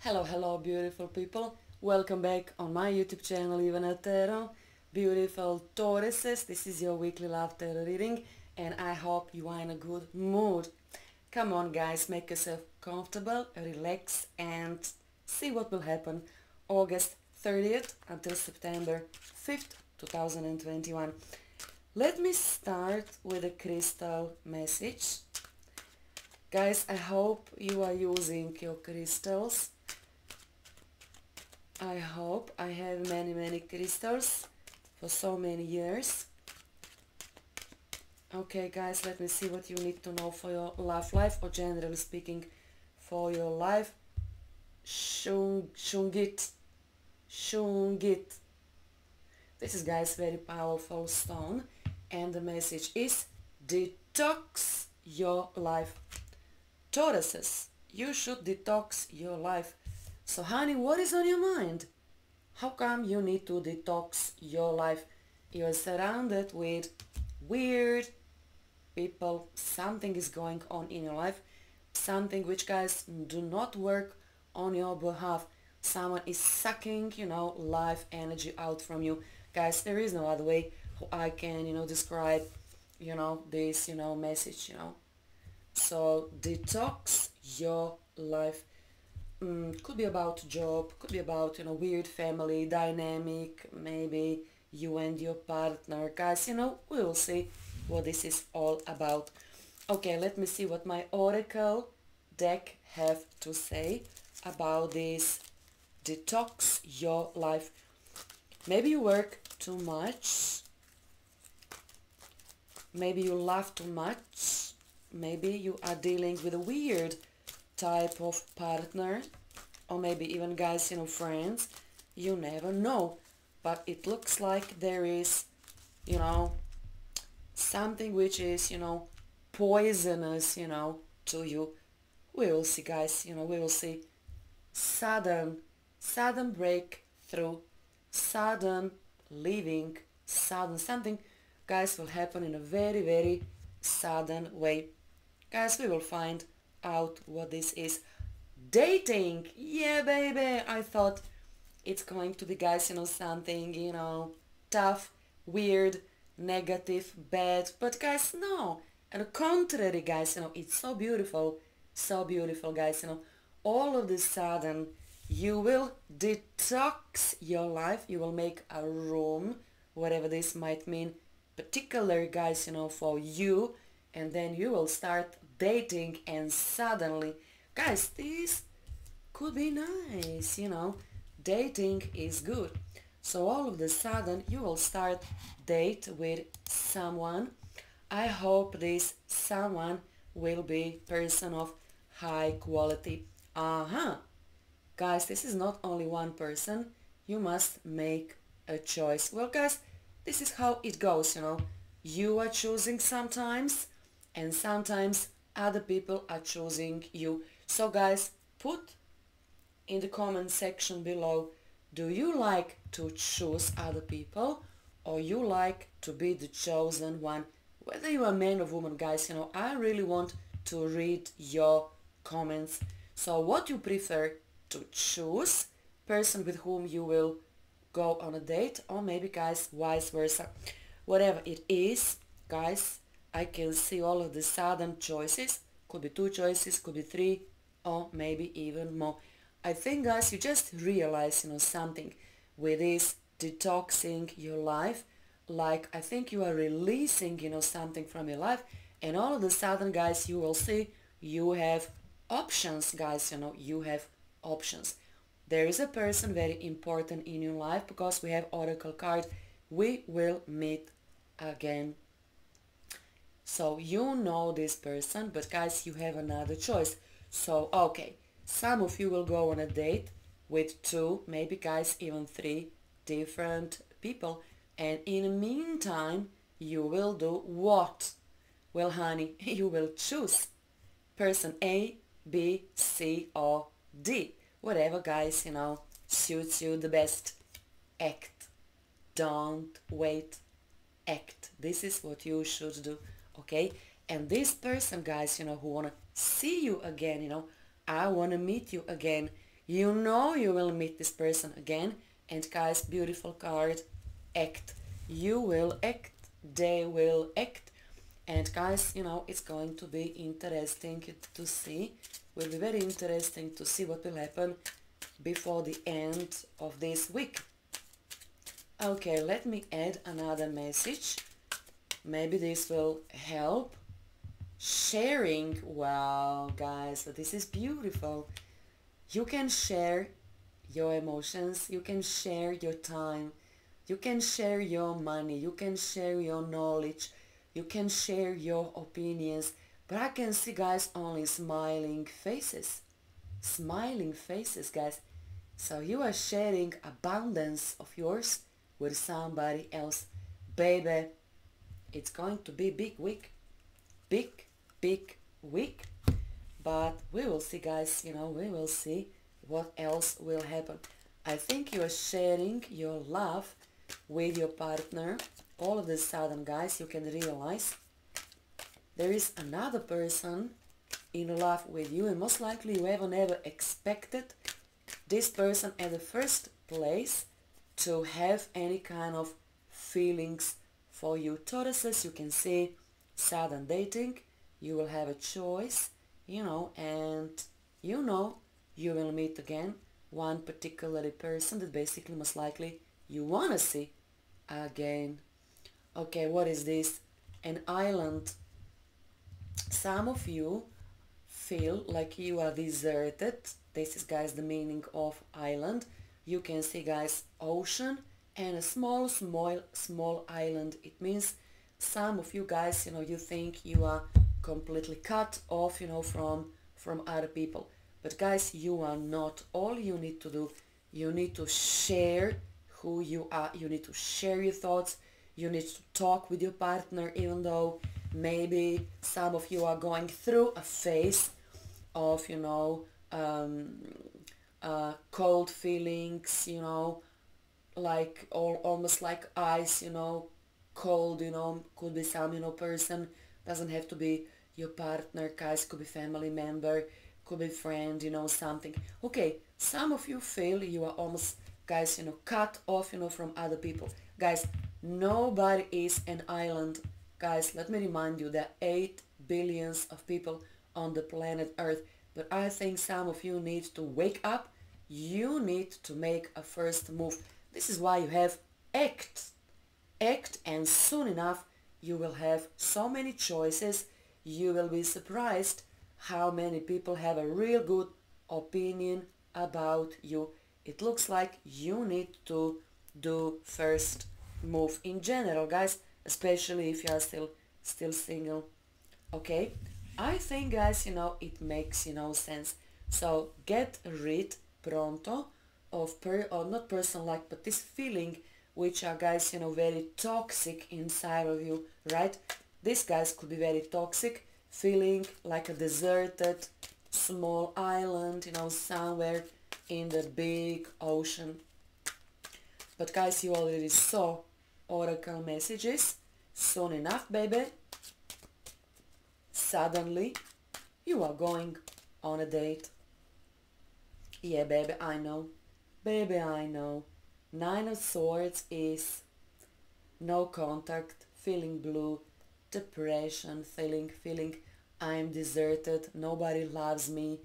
Hello, hello, beautiful people. Welcome back on my YouTube channel, Ivana Tarot. Beautiful Tauruses, this is your weekly love tarot reading and I hope you are in a good mood. Come on guys, make yourself comfortable, relax and see what will happen August 30th until September 5th, 2021. Let me start with a crystal message. Guys, I hope you are using your crystals I hope I have many many crystals for so many years. Okay guys, let me see what you need to know for your love life or generally speaking for your life. Shung, shungit. Shungit. This is guys very powerful stone and the message is detox your life. Tauruses, you should detox your life so honey, what is on your mind? How come you need to detox your life? You're surrounded with weird people. Something is going on in your life. Something which guys do not work on your behalf. Someone is sucking, you know, life energy out from you. Guys, there is no other way I can, you know, describe, you know, this, you know, message, you know. So detox your life mm, could be about job, could be about, you know, weird family dynamic, maybe you and your partner. Guys, you know, we will see what this is all about. Okay, let me see what my Oracle deck have to say about this detox your life. Maybe you work too much. Maybe you laugh too much. Maybe you are dealing with a weird type of partner or maybe even guys, you know, friends, you never know. But it looks like there is, you know, something which is, you know, poisonous, you know, to you. We will see, guys, you know, we will see sudden, sudden breakthrough, sudden leaving, sudden something, guys, will happen in a very, very sudden way. Guys, we will find out what this is. Dating! Yeah, baby! I thought it's going to be, guys, you know, something, you know, tough, weird, negative, bad. But, guys, no. And the contrary, guys, you know, it's so beautiful. So beautiful, guys, you know. All of a sudden, you will detox your life. You will make a room, whatever this might mean, particular, guys, you know, for you. And then you will start dating and suddenly guys this could be nice you know dating is good. So all of the sudden you will start date with someone. I hope this someone will be person of high quality. Uh-huh guys this is not only one person. You must make a choice. Well guys this is how it goes you know. You are choosing sometimes and sometimes other people are choosing you. So guys, put in the comment section below, do you like to choose other people or you like to be the chosen one? Whether you are man or woman, guys, you know, I really want to read your comments. So what you prefer to choose, person with whom you will go on a date or maybe guys vice versa. Whatever it is, guys, I can see all of the sudden choices. Could be two choices, could be three, or maybe even more. I think guys, you just realize, you know, something with this detoxing your life. Like, I think you are releasing, you know, something from your life. And all of a sudden, guys, you will see you have options, guys, you know, you have options. There is a person very important in your life because we have Oracle card. We will meet again so you know this person, but guys, you have another choice. So, okay, some of you will go on a date with two, maybe guys, even three different people. And in the meantime, you will do what? Well, honey, you will choose person A, B, C, or D. Whatever, guys, you know, suits you the best. Act. Don't wait. Act. This is what you should do okay and this person guys you know who want to see you again you know I want to meet you again You know you will meet this person again. And guys, beautiful card, act. You will act, they will act. And guys, you know, it's going to be interesting to see. Will be very interesting to see what will happen before the end of this week. Okay, let me add another message. Maybe this will help. Sharing. Wow, guys, this is beautiful. You can share your emotions. You can share your time. You can share your money. You can share your knowledge. You can share your opinions. But I can see, guys, only smiling faces. Smiling faces, guys. So you are sharing abundance of yours with somebody else. Baby, it's going to be big week. Big, big week. But we will see, guys, you know, we will see what else will happen. I think you are sharing your love with your partner. All of a sudden, guys, you can realize there is another person in love with you and most likely you ever expected this person at the first place to have any kind of feelings for you. Tauruses, you can see sudden dating. You will have a choice, you know, and you know you will meet again one particular person that basically most likely you want to see again. Okay, what is this? An island. Some of you feel like you are deserted. This is guys the meaning of island you can see guys ocean and a small small small island. It means some of you guys you know you think you are completely cut off you know from from other people. But guys you are not. All you need to do you need to share who you are. You need to share your thoughts. You need to talk with your partner even though maybe some of you are going through a phase of you know um, uh, cold feelings, you know, like all almost like ice, you know, cold, you know, could be some, you know, person, doesn't have to be your partner, guys, could be family member, could be friend, you know, something. Okay, some of you feel you are almost, guys, you know, cut off, you know, from other people. Guys, nobody is an island. Guys, let me remind you, there are 8 billions of people on the planet Earth but I think some of you need to wake up. You need to make a first move. This is why you have act. Act and soon enough you will have so many choices. You will be surprised how many people have a real good opinion about you. It looks like you need to do first move in general, guys, especially if you are still still single. Okay? I think guys, you know, it makes, you know, sense. So get rid pronto of, per or not person like, but this feeling which are guys, you know, very toxic inside of you, right? These guys could be very toxic, feeling like a deserted small island, you know, somewhere in the big ocean. But guys, you already saw oracle messages. Soon enough, baby, Suddenly, you are going on a date. Yeah, baby, I know. Baby, I know. Nine of Swords is no contact, feeling blue, depression, feeling, feeling I'm deserted, nobody loves me.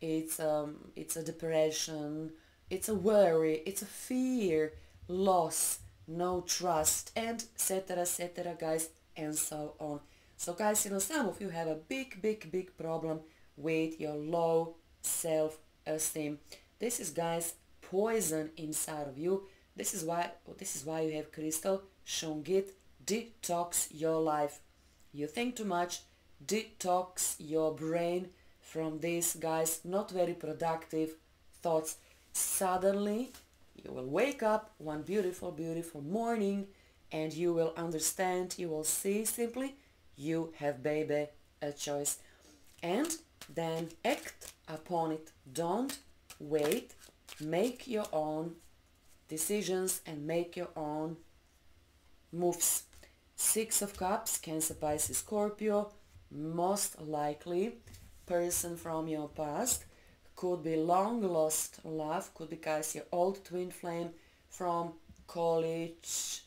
It's um, it's a depression, it's a worry, it's a fear, loss, no trust, and etc. etc. guys, and so on. So guys, you know, some of you have a big, big, big problem with your low self-esteem. This is, guys, poison inside of you. This is why this is why you have crystal shungit detox your life. You think too much, detox your brain from these guys not very productive thoughts. Suddenly you will wake up one beautiful, beautiful morning and you will understand, you will see simply you have baby a choice and then act upon it don't wait make your own decisions and make your own moves. Six of cups cancer pisces scorpio most likely person from your past. Could be long lost love, could be guys your old twin flame from college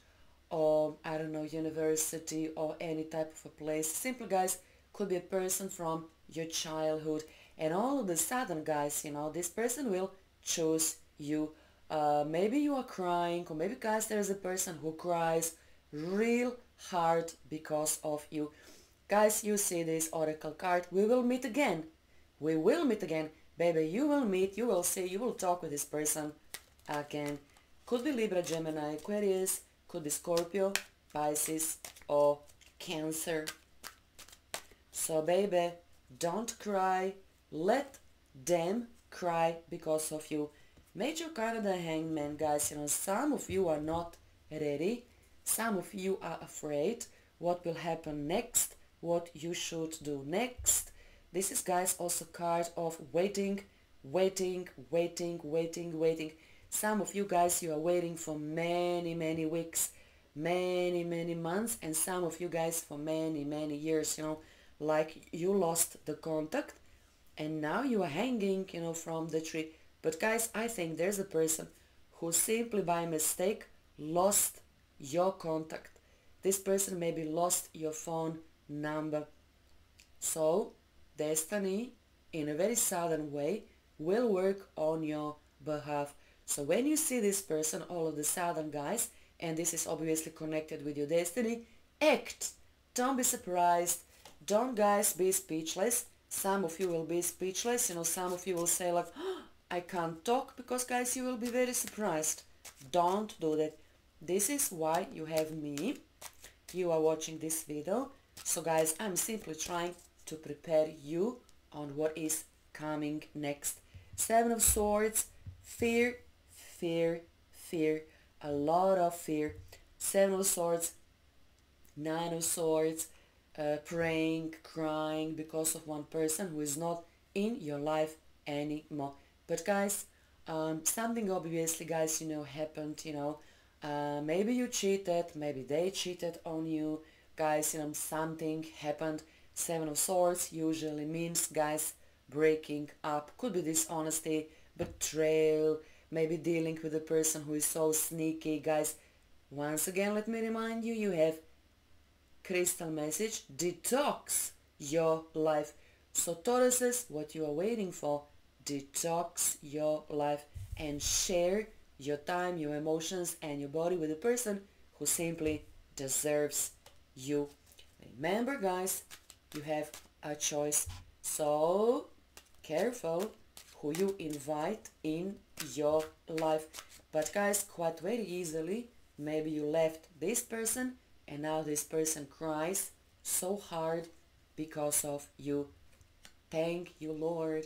or I don't know university or any type of a place. Simple guys could be a person from your childhood. And all of the sudden guys you know this person will choose you. Uh, maybe you are crying or maybe guys there is a person who cries real hard because of you. Guys you see this oracle card. We will meet again. We will meet again. Baby you will meet you will see you will talk with this person again. Could be libra gemini aquarius could be scorpio pisces or cancer. So baby don't cry. Let them cry because of you. Major card of the hangman guys you know some of you are not ready. Some of you are afraid what will happen next what you should do next. This is guys also card of waiting waiting waiting waiting waiting. Some of you guys you are waiting for many many weeks many many months and some of you guys for many many years you know. Like you lost the contact and now you are hanging, you know, from the tree. But guys, I think there's a person who simply by mistake lost your contact. This person maybe lost your phone number. So, destiny, in a very sudden way, will work on your behalf. So when you see this person, all of the sudden, guys, and this is obviously connected with your destiny, act. Don't be surprised. Don't, guys, be speechless some of you will be speechless, you know, some of you will say like, oh, I can't talk because guys, you will be very surprised. Don't do that. This is why you have me. You are watching this video. So guys, I'm simply trying to prepare you on what is coming next. Seven of Swords, fear, fear, fear, a lot of fear. Seven of Swords, Nine of Swords, uh, praying, crying because of one person who is not in your life anymore. But guys, um, something obviously, guys, you know, happened, you know, uh, maybe you cheated, maybe they cheated on you, guys, you know, something happened. Seven of Swords usually means, guys, breaking up. Could be dishonesty, betrayal, maybe dealing with a person who is so sneaky, guys. Once again, let me remind you, you have crystal message detox your life. So Tauruses what you are waiting for detox your life and share your time your emotions and your body with a person who simply deserves you. Remember guys you have a choice. So careful who you invite in your life. But guys quite very easily maybe you left this person and now this person cries so hard because of you. Thank you, Lord.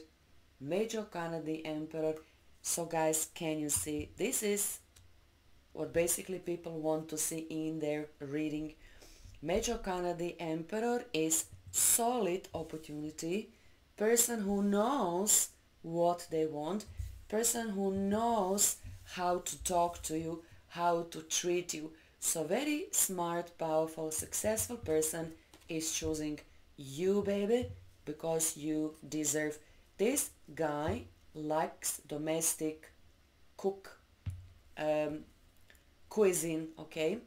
Major Arcana the Emperor. So guys, can you see? This is what basically people want to see in their reading. Major Arcana the Emperor is solid opportunity. Person who knows what they want. Person who knows how to talk to you, how to treat you so very smart, powerful, successful person is choosing you, baby, because you deserve. This guy likes domestic cook um, cuisine, okay?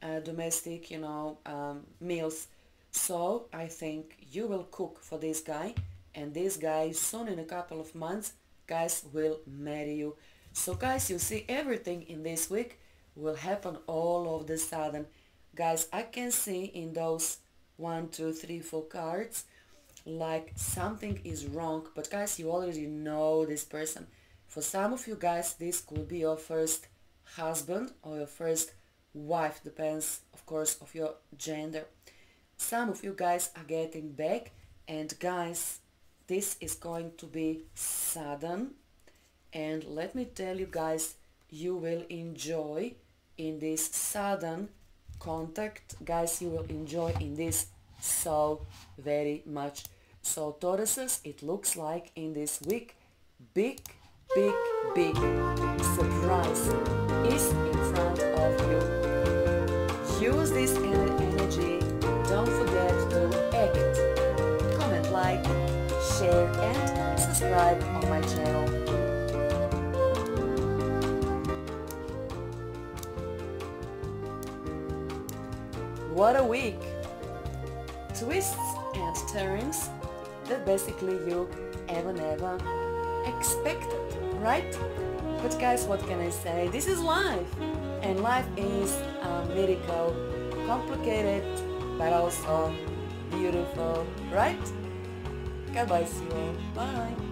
Uh, domestic, you know, um, meals. So I think you will cook for this guy and this guy soon in a couple of months, guys will marry you. So guys, you see everything in this week will happen all of the sudden. Guys, I can see in those one, two, three, four cards like something is wrong. But guys, you already know this person. For some of you guys, this could be your first husband or your first wife. Depends, of course, of your gender. Some of you guys are getting back and guys, this is going to be sudden. And let me tell you guys, you will enjoy in this sudden contact. Guys you will enjoy in this so very much. So Tauruses it looks like in this week big big big surprise is in front of you. Use this energy. Don't forget to act. Comment like share and subscribe on my channel. What a week! Twists and turns that basically you ever never expected, right? But guys, what can I say? This is life! And life is a miracle, complicated, but also beautiful, right? God bless you all. Bye!